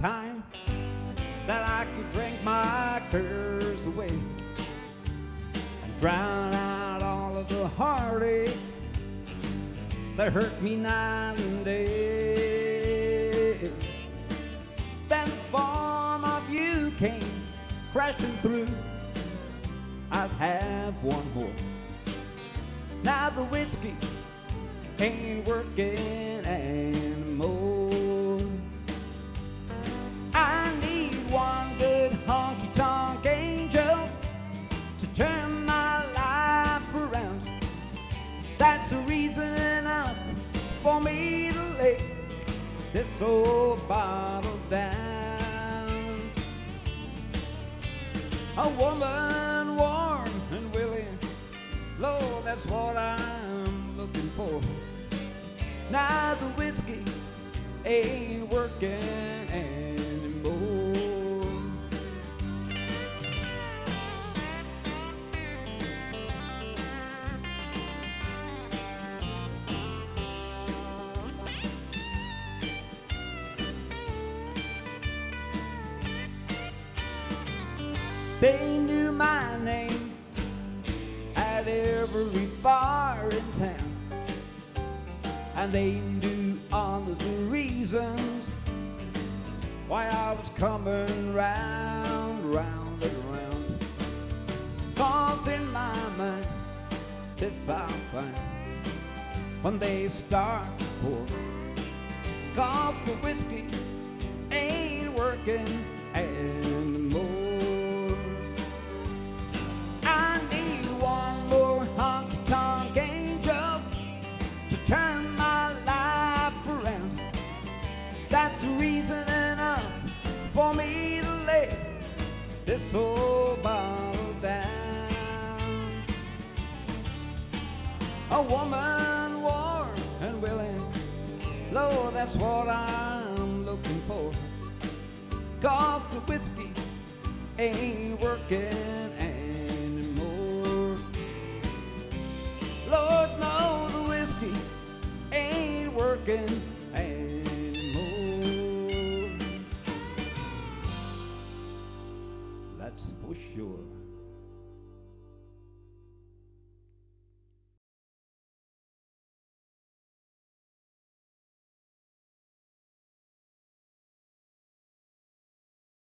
Time that I could drink my cares away and drown out all of the heartache that hurt me night and day. Then the form of you came crashing through. I'd have one more. Now the whiskey ain't working this old bottle down. A woman warm and willing, Lord, that's what I'm looking for. Now the whiskey ain't working They knew my name at every bar in town. And they knew all of the reasons why I was coming round, round and round. Cause in my mind, this I'll find when they start to pour. Cause the whiskey That's reason enough for me to lay this old bottle down. A woman warm and willing, Lord, that's what I'm looking for. Cause the whiskey ain't working anymore. Lord, no, the whiskey ain't working sure.